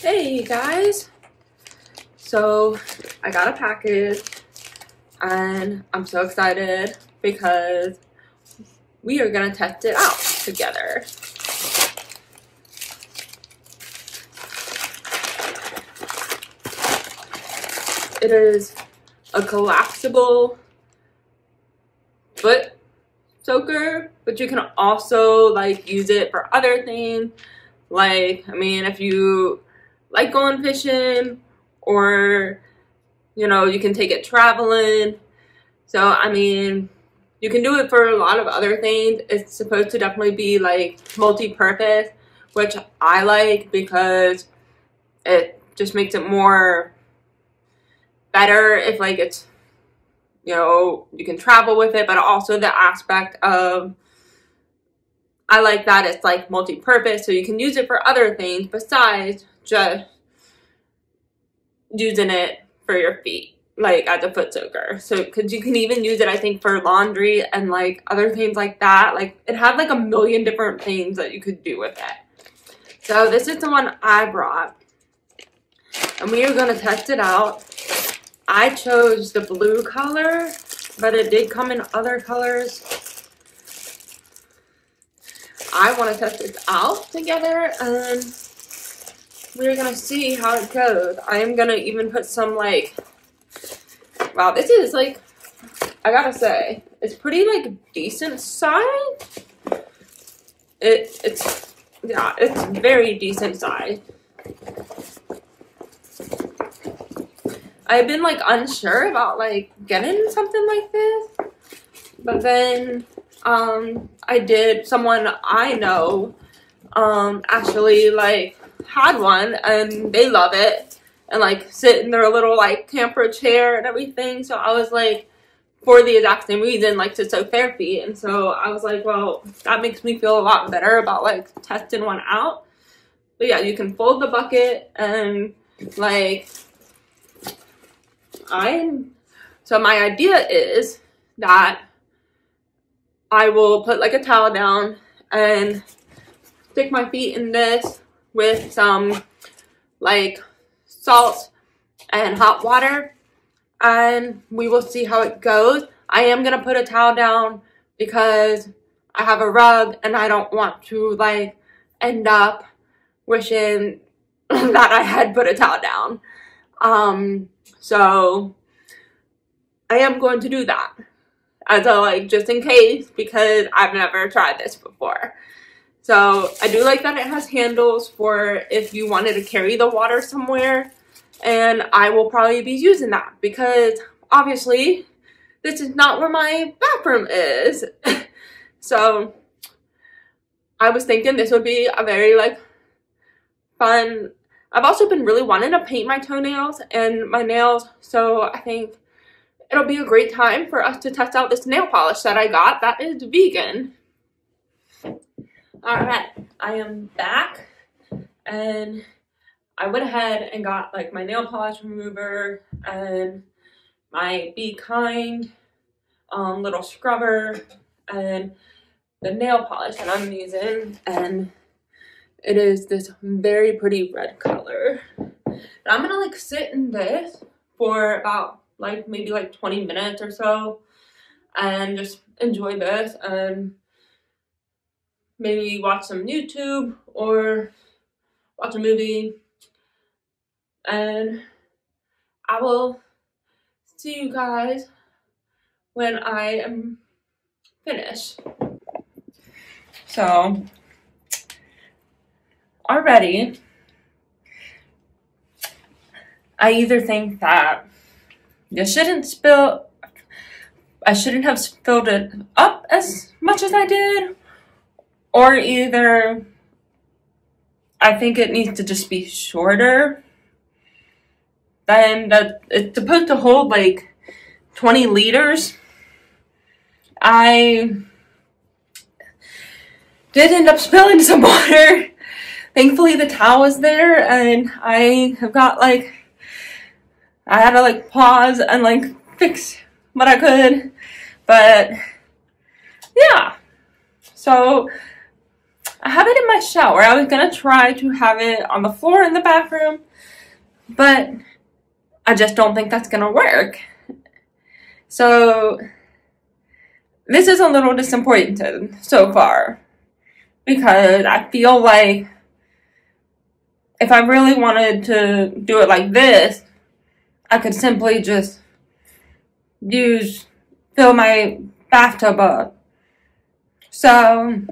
Hey guys! So I got a package and I'm so excited because we are gonna test it out together. It is a collapsible foot soaker, but you can also like use it for other things. Like, I mean, if you like going fishing or you know you can take it traveling. So i mean you can do it for a lot of other things. It's supposed to definitely be like multi-purpose which i like because it just makes it more better if like it's you know you can travel with it. But also the aspect of i like that it's like multi-purpose so you can use it for other things besides just using it for your feet like as a foot soaker. So because you can even use it i think for laundry and like other things like that. Like it had like a million different things that you could do with it. So this is the one i brought. And we are going to test it out. I chose the blue color but it did come in other colors. I want to test this out together and we're gonna see how it goes. I am gonna even put some like, wow, this is like, I gotta say, it's pretty like decent size. It, it's, yeah, it's very decent size. I've been like unsure about like getting something like this, but then um I did someone I know um actually like had one and they love it and like sit in their little like camper chair and everything. So I was like, for the exact same reason, like to their feet. And so I was like, well, that makes me feel a lot better about like testing one out. But yeah, you can fold the bucket and like I'm so my idea is that I will put like a towel down and stick my feet in this with some like salt and hot water and we will see how it goes. I am going to put a towel down because I have a rug and I don't want to like end up wishing that I had put a towel down. Um, so I am going to do that as a like just in case because I've never tried this before. So I do like that it has handles for if you wanted to carry the water somewhere. And I will probably be using that because obviously this is not where my bathroom is. so I was thinking this would be a very like fun. I've also been really wanting to paint my toenails and my nails. So I think it'll be a great time for us to test out this nail polish that I got that is vegan. All right, I am back and I went ahead and got like my nail polish remover and my Be Kind um, little scrubber and the nail polish that I'm using and it is this very pretty red color. And I'm gonna like sit in this for about like maybe like 20 minutes or so and just enjoy this and maybe watch some YouTube or watch a movie. And I will see you guys when I am finished. So, already, I either think that you shouldn't spill, I shouldn't have spilled it up as much as I did, or either I think it needs to just be shorter. Then that it's supposed to hold like 20 liters. I did end up spilling some water. Thankfully the towel was there and I have got like I had to like pause and like fix what I could. But yeah. So I have it in my shower. I was gonna try to have it on the floor in the bathroom, but I just don't think that's gonna work. So this is a little disappointing so far because I feel like if I really wanted to do it like this, I could simply just use, fill my bathtub up. So,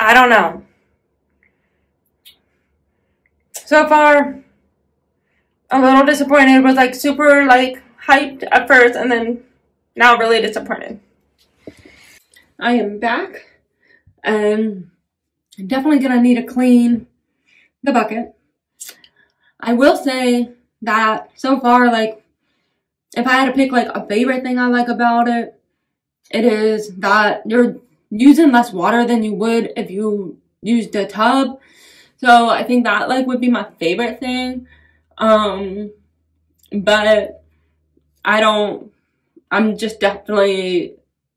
I don't know. So far, a little disappointed. Was like super like hyped at first and then now really disappointed. I am back and I'm definitely gonna need to clean the bucket. I will say that so far, like, if I had to pick like a favorite thing I like about it, it is that you're using less water than you would if you used a tub. So I think that like would be my favorite thing. Um, but I don't, I'm just definitely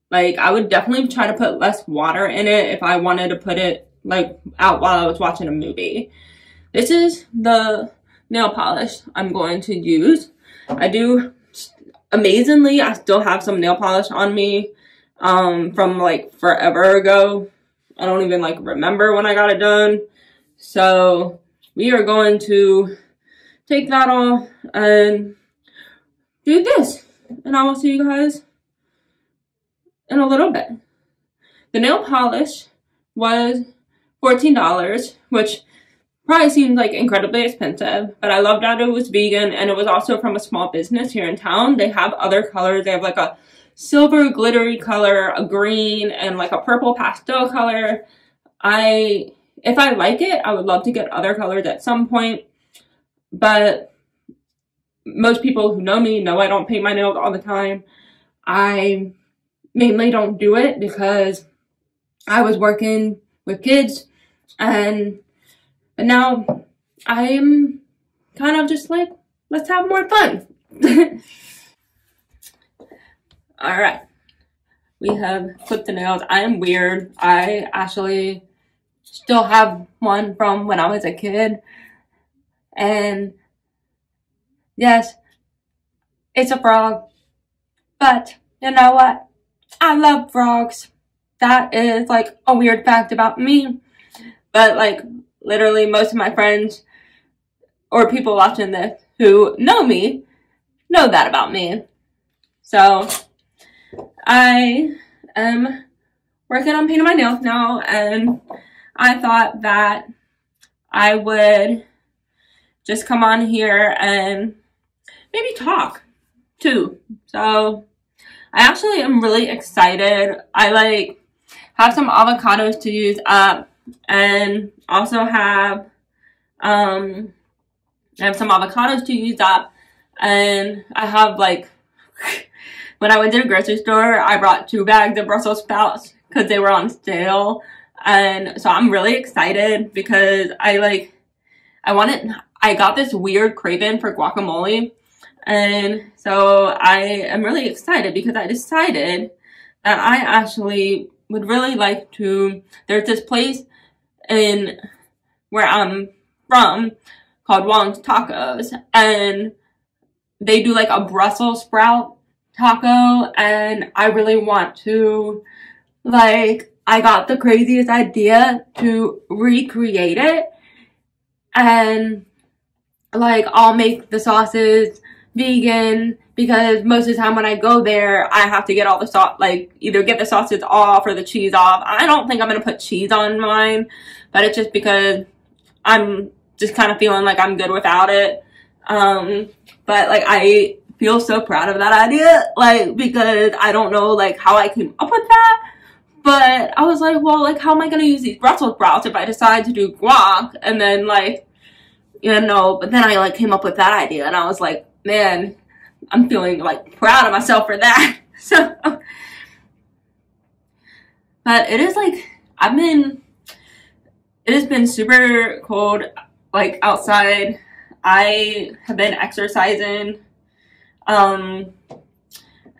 like, I would definitely try to put less water in it if I wanted to put it like out while I was watching a movie. This is the nail polish I'm going to use. I do, amazingly, I still have some nail polish on me um, from like forever ago. I don't even like remember when I got it done. So we are going to take that off and do this. And I will see you guys in a little bit. The nail polish was $14, which probably seems like incredibly expensive, but I loved that it was vegan and it was also from a small business here in town. They have other colors. They have like a silver glittery color, a green, and like a purple pastel color. I, if I like it, I would love to get other colors at some point, but most people who know me know I don't paint my nails all the time. I mainly don't do it because I was working with kids and but now I'm kind of just like, let's have more fun. All right. We have clipped the nails. I am weird. I actually still have one from when I was a kid. And yes, it's a frog. But you know what? I love frogs. That is like a weird fact about me. But like literally most of my friends or people watching this who know me know that about me. So I am working on painting my nails now and I thought that I would just come on here and maybe talk too. So I actually am really excited. I like have some avocados to use up and also have um I have some avocados to use up and I have like when I went to the grocery store I brought two bags of Brussels sprouts because they were on sale. And so I'm really excited because I like I wanted I got this weird craving for guacamole. And so I am really excited because I decided that I actually would really like to there's this place in where I'm from called Wong's Tacos. And they do like a Brussels sprout taco and I really want to like I got the craziest idea to recreate it and like I'll make the sauces vegan because most of the time when I go there, I have to get all the sauce, like either get the sauces off or the cheese off. I don't think I'm going to put cheese on mine, but it's just because I'm just kind of feeling like I'm good without it. Um, but like I feel so proud of that idea, like because I don't know like how I came up with that. But I was like, well, like how am I going to use these Brussels sprouts if I decide to do guac? And then like, you know, but then I like came up with that idea and I was like, man, I'm feeling like proud of myself for that. So, but it is like, I've been, it has been super cold, like outside. I have been exercising, um,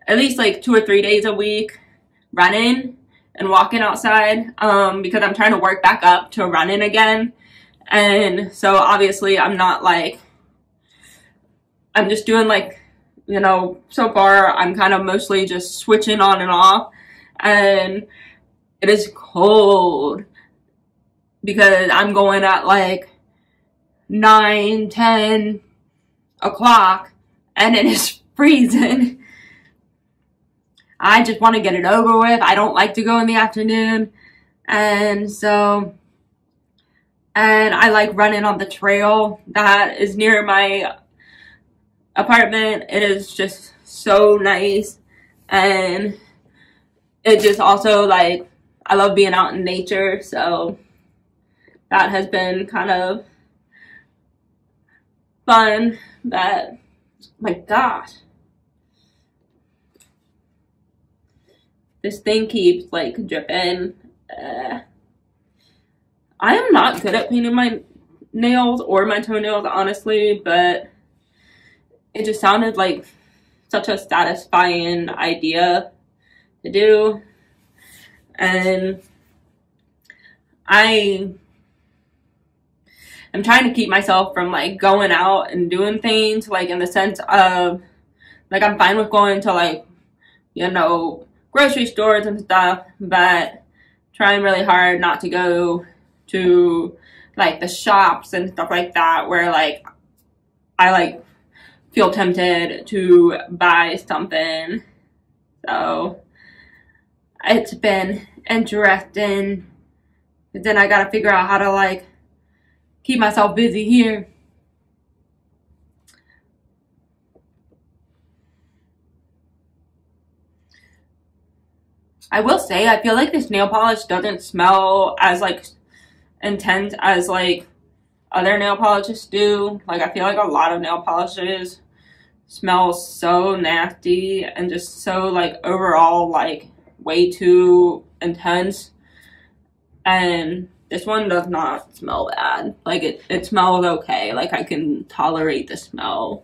at least like two or three days a week, running. and walking outside um, because I'm trying to work back up to running again. And so obviously I'm not like, I'm just doing like, you know, so far I'm kind of mostly just switching on and off. And it is cold because I'm going at like 9, 10 o'clock and it is freezing. I just want to get it over with. I don't like to go in the afternoon. And so, and I like running on the trail that is near my apartment. It is just so nice. And it just also like, I love being out in nature. So that has been kind of fun. But my God. This thing keeps like dripping. Uh, I am not good at painting my nails or my toenails, honestly, but it just sounded like such a satisfying idea to do. And I am trying to keep myself from like going out and doing things like in the sense of like I'm fine with going to like you know grocery stores and stuff, but trying really hard not to go to like the shops and stuff like that where like I like feel tempted to buy something. So it's been interesting. But then I gotta figure out how to like keep myself busy here. I will say, I feel like this nail polish doesn't smell as like intense as like other nail polishes do. Like I feel like a lot of nail polishes smell so nasty and just so like overall like way too intense. And this one does not smell bad. Like it, it smells okay. Like I can tolerate the smell.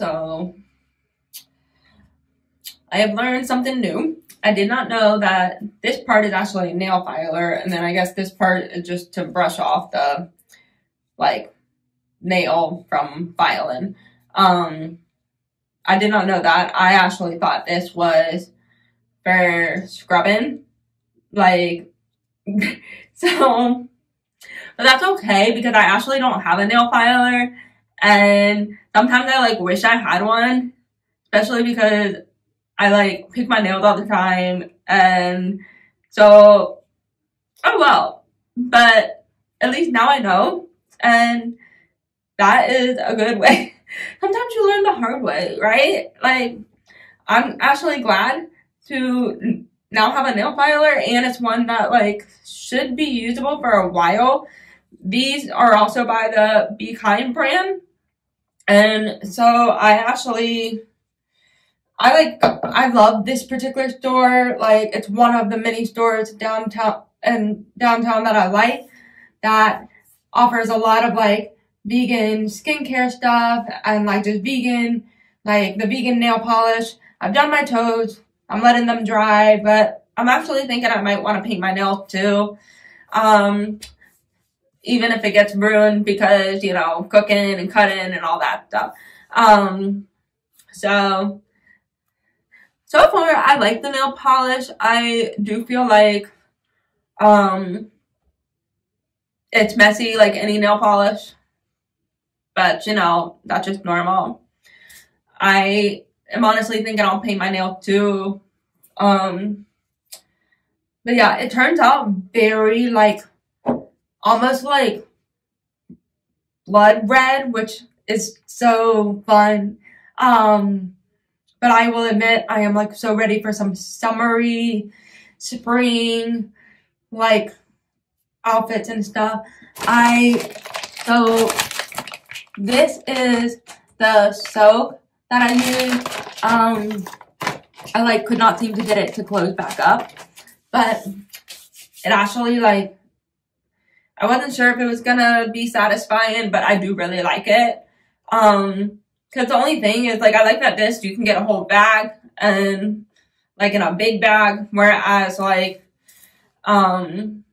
So I have learned something new. I did not know that this part is actually a nail filer, and then I guess this part is just to brush off the like nail from filing. Um, I did not know that. I actually thought this was for scrubbing. Like, so, but that's okay because I actually don't have a nail filer and sometimes I like wish I had one, especially because I like pick my nails all the time. And so, oh well, but at least now I know. And that is a good way. Sometimes you learn the hard way, right? Like, I'm actually glad to now have a nail filer and it's one that like should be usable for a while. These are also by the Be Kind brand. And so I actually, I like, I love this particular store. Like, it's one of the many stores downtown and downtown that I like that offers a lot of like vegan skincare stuff and like just vegan, like the vegan nail polish. I've done my toes. I'm letting them dry, but I'm actually thinking I might want to paint my nails too. Um, even if it gets ruined because, you know, cooking and cutting and all that stuff. Um, so, so far, I like the nail polish. I do feel like, um, it's messy like any nail polish. But, you know, that's just normal. I am honestly thinking I'll paint my nail too. Um, but yeah, it turns out very like almost like blood red, which is so fun. Um, but I will admit I am like so ready for some summery, spring, like outfits and stuff. I, so this is the soap that I use. Um, I like could not seem to get it to close back up, but it actually like I wasn't sure if it was gonna be satisfying, but I do really like it. Um, cause the only thing is like I like that this you can get a whole bag and like in a big bag, whereas like um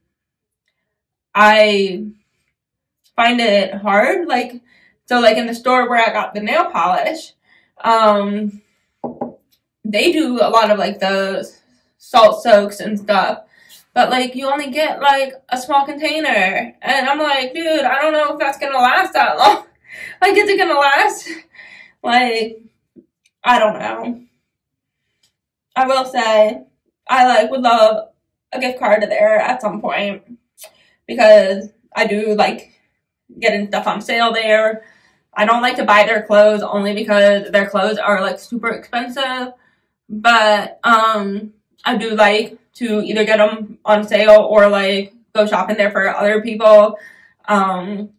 I find it hard like so like in the store where I got the nail polish, um they do a lot of like the salt soaks and stuff. But like you only get like a small container. And I'm like, dude, I don't know if that's gonna last that long. like is it gonna last? Like I don't know. I will say I like would love a gift card to there at some point because I do like getting stuff on sale there. I don't like to buy their clothes only because their clothes are like super expensive. But um I do like to either get them on sale or like go shopping there for other people. Um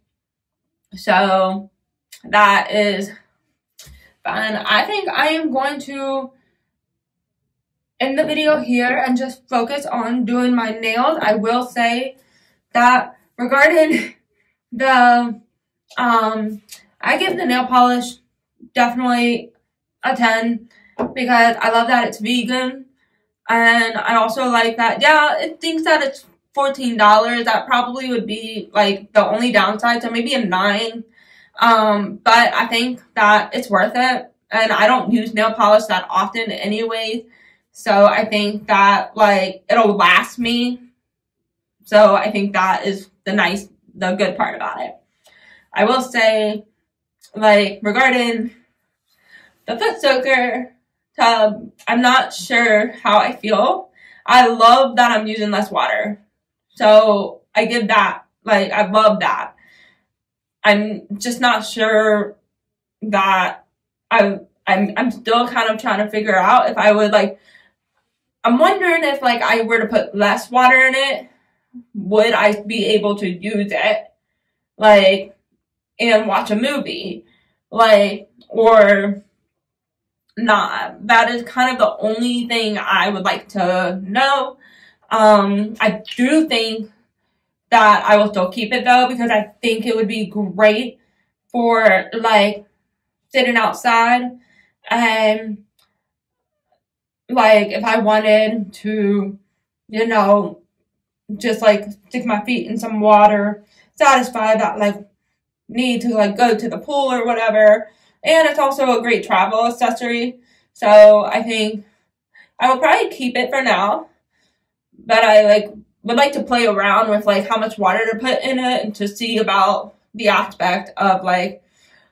so that is fun. I think I am going to end the video here and just focus on doing my nails. I will say that regarding the, um, I give the nail polish definitely a 10 because I love that it's vegan. And I also like that, yeah, it thinks that it's $14. That probably would be like the only downside. So maybe a 9. Um, but I think that it's worth it. And I don't use nail polish that often anyways. So I think that like it'll last me. So I think that is the nice, the good part about it. I will say, like regarding the foot soaker tub, I'm not sure how I feel. I love that I'm using less water. So I give that, like I love that. I'm just not sure that I I'm I'm still kind of trying to figure out if I would like I'm wondering if like I were to put less water in it, would I be able to use it? Like, and watch a movie? Like, or not. That is kind of the only thing I would like to know. Um, I do think that I will still keep it though, because I think it would be great for like sitting outside and like if I wanted to, you know, just like stick my feet in some water, satisfy that like need to like go to the pool or whatever. And it's also a great travel accessory. So I think I will probably keep it for now. But I like would like to play around with like how much water to put in it and to see about the aspect of like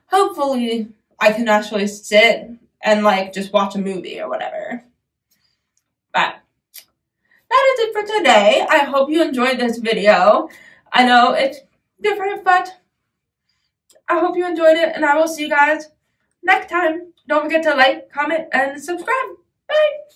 hopefully I can actually sit and like just watch a movie or whatever. But that is it for today. I hope you enjoyed this video. I know it's different, but I hope you enjoyed it, and I will see you guys next time. Don't forget to like, comment, and subscribe. Bye!